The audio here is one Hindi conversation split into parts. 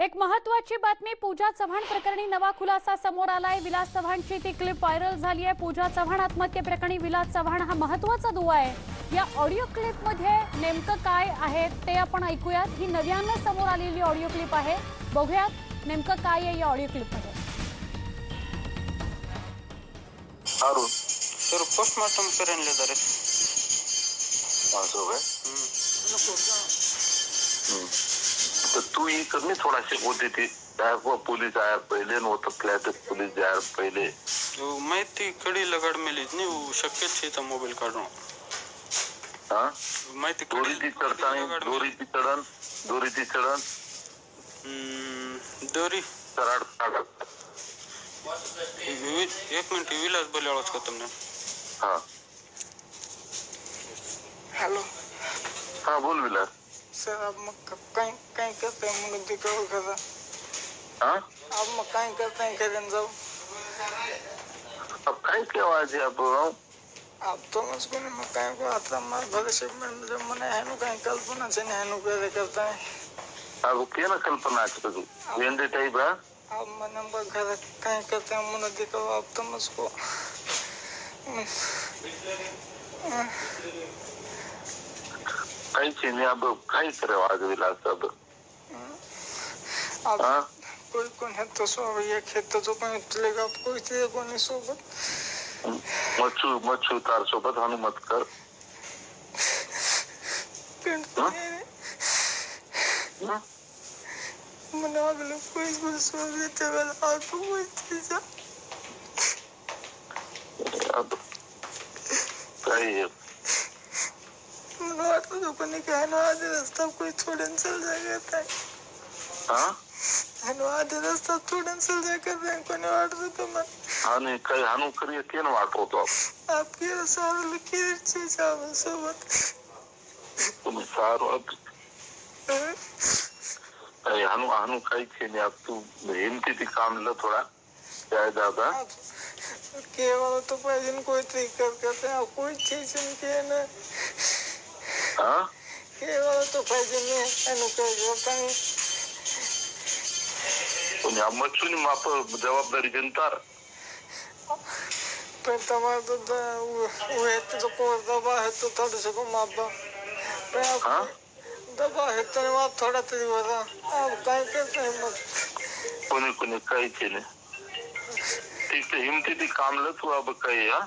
एक महत्वाची बातमी पूजा चव्हाण प्रकरणी नवा खुलासा समोर आलाय. विलास चव्हाणची ती क्लिप व्हायरल झाली आहे पूजा चव्हाण आत्महत्येप्रकरणी विलास चव्हाण हा महत्त्वाचा दुवा आहे. या ऑडिओ क्लिपमध्ये नेमकं काय आहे ते आपण ऐकूयात. ही नव्यानं समोर आलेली ऑडिओ क्लिप आहे. बघूयात नेमकं काय आहे या ऑडिओ क्लिपमध्ये अरुण. सर पोस्टमार्टम करेन जरा असं काय हम्म. तो तू ही कमी थोडाशी होती ती पोलीस तो पहिले नव्हतं फ्लॅट पहले तो मैं तो थी कडी लगड मेलीच नाही वो शक्य थी तो मोबाइल कर शक्यच छे मोबाईल काढणं हा माहिती दोरीची चढताना दूरी थी। चढ़न चढण दोरी चराड काढत हम्म, एक मिनिट विलास बोले आवाज़ का तुमने। हाँ। हेलो। हाँ बोल विलास। सर आप कहीं कहीं करते हैं मुझे कहो करा हाँ? आप मकाई करते हैं करें जाओ अब कहीं की आवाज़ है आप बोल रहा हूँ। आप तो मुझको नहीं मकाई को आता मार भविष्य में जब मैंने हैनु कहीं कल्पना से हैनु करे करता है। अब क्या ना कल्पना कर दूँ येंदे टाइप है आप मन में घर कहीं करते हैं मुझे दिखाओ आप तो मुझको कैसे ने अब कैसे रवाज मिला सब अब हाँ? कोई कोई है तो सो भैया खेत तो जो कोई चलेगा कोई चले को नहीं सोबत मच्छू मच्छू तार सोबत हनु मत कर पिंड हाँ? हाँ? मना बिल कोई बिल सो रहे थे बल आप तो कोई चीज़ अब सही है वाटलं लोकांनी काय ना आधी रस्ता कोणी सोडून चल जागत आहे आणि आधी रस्ता सोडून चल जागत आहे कोणी वाटलं तुम्हाला आणि काही हानू करी केन वाटवतो आपली सारं किरीची जावं सोबत तुम्ही सारं अरे हानू हानू काही खेळणे आप तू हिमती ती कामला थोडा काय दादा? केवळ तो पाहिजे कोई ट्रिकर करते कोई चीज़ उनके あ ඒවල તો ફાઈજને એનું કે જોતાની અને આ મચ્છુની માપ જવાબદારી જનતા પણ તમારે તો ઉહે તો કોણ દબા હે તો થોડું સકો માપા પણ હા દબા હે તો માપ થોડા તો દીવા આ કાઈ કે હિંમત કોને કોને કઈ છે ને ઠીક છે હિંમતી થી કામ લતું આ બકાઈ હા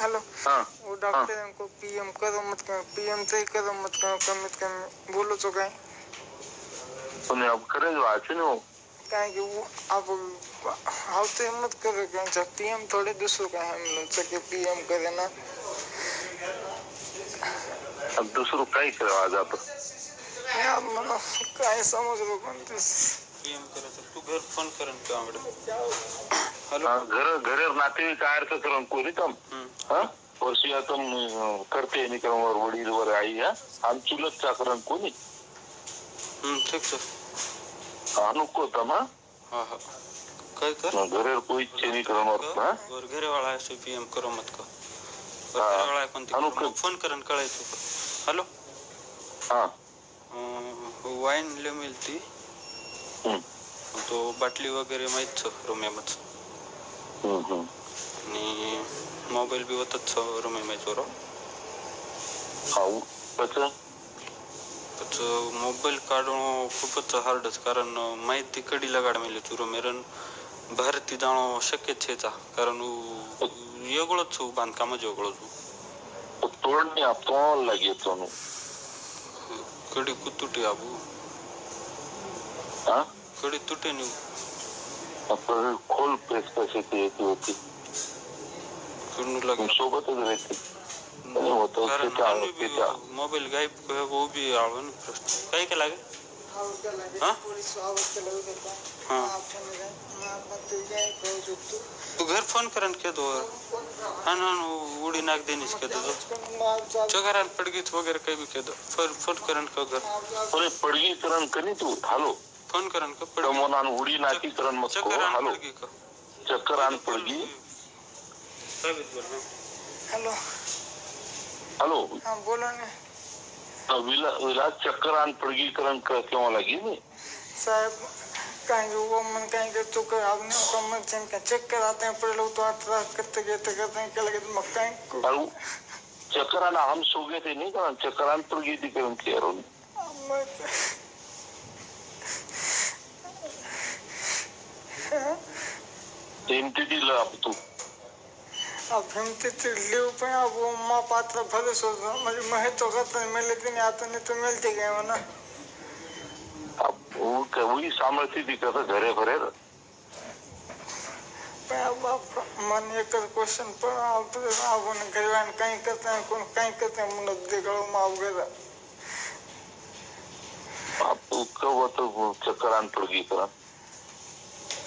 हेलो हा वो डॉक्टर हमको पीएम करो मत करो पीएम से करो मत करो कमित कम बोलो तो कहीं पण अब खरंच वाचे ना कहीं कि वो आप हाउ तो हिम्मत करो कहीं जब पीएम थोड़े दूसरों का हम लोग सके पीएम करे ना अब दुसरं काही करावं आज आपण आप मनो कहीं समझ लो कौन तू घर फोन करून किंवा हॅलो घर घर नातेवाईक अर्थ करून? कोरी तम वर्षी आता करते निक्रमवर वडील वर आई हा? आम चुलत चाकरण कोणी? ठीक सर. अनुको तम हा हा. काय कर? घर कोई चेनी करून वर घर वाला असो पीएम करो मत का घर वाला कोणती फोन करन कळायचं हॅलो हा. वाईन हो, ले मिळती. तो बाटली वगैरे माहीत रुम्यामच. आणि मोबाईल बी होतच रुमे माहीत बरो त्याच? मोबाईल काढणं खूपच हार्डच कारण माहिती कडी लगाड मेली चुरो मेरन भारती जाणं शक्यच हेचा कारण वेगळंच बांधकामच वेगळंच तोडणे आपण लागेल कडी कुतुटी आबू. हाँ? कड़ी तुटे नहीं तो खोल प्रेस तो होती। लगे। सोबत नहीं वो तो उसके मोबाइल गायब है वो भी आवन कहीं के लगे? हाँ? हाँ। तो घर फ़ोन करन के दो हाँ हाँ उड़ी नाक देने इसके दो तो। पड़गी वगैरह कहीं भी के दो। फिर फ़ोन करन घर। अरे पड़गी करन तू फ़ोन करन का तमोनान उडी नाकीकरण मत को चक्कर हालो. का? चक्कर आण पडगी साबित बोल ना. हॅलो. हालो. हा बोला ना. विला विलास चक्कर आण पडगीकरण क- केव्हा लागेल साहब कहीं वो मन कहीं के तो कर आपने कमर चैन का? चेक कराते हैं तो आता करते करते करते हैं क्या लगे तो मक्का को अरे चक्कर आण हम सो गए थे नहीं करण चक्कर पडगीकरण किया रो एमटीटी ला आप तू। लिव पे अब पात्र भले सोच। मुझे मैं तो करता नहीं मिले नहीं आता नहीं तो मिलते गए हो ना? आप वो क- वही सामर्थ्य थी कसं घरे भरे पण मन एक क्वेश्चन पर आप आप उन्हें गरीबान कहीं करते हैं कौन कहीं करते हैं मुझे देखो माफ़ कर आप चक्कर आण पडगीकरण देखो तो कौन क्या मी तर आज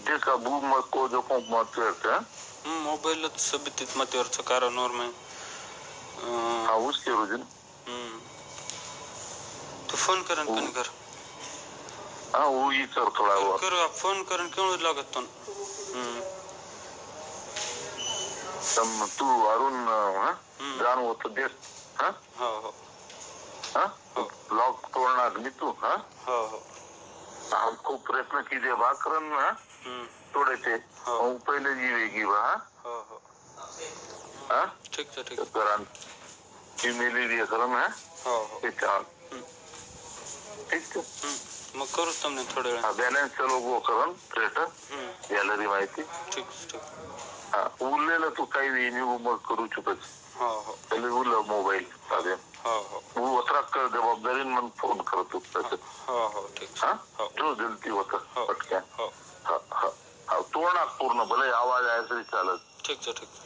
ते का बू मग को जो को मत करते हम्म, मोबाईलच सबितीत मतीवरचं कारणवर मी हा उसके रोजन हम्म. तू फ़ोन करन कनी घर। हा वो ही कर थोडा वो करू आप फ़ोन करन केवढं लागत तो. तम तू अरुण हा हम्म. जाण होत देस हा? हो हो। हा? लॉक तोडणार मी तू हा? हो हो। खूप प्रयत्न केले बा करण हा? हम्म. तोडायचे हो. पहिले जीवे की बा हा ठीक ठीक करा ती मेलेली करा ना? हो, हो. त्याच्या ठीक मग करू तुम्ही थोड्या वेळ बॅलन्स लोक करून थिएटर गॅलरी माहिती. ठीक ठीक हा उरलेलं तू काही वेळी मग करू शकत. पहिले उरलं मोबाईल साधे. वसरा जबाबदारी म्हणून फोन करतो त्याच्यात हा जो जलती होता ठीक ठीक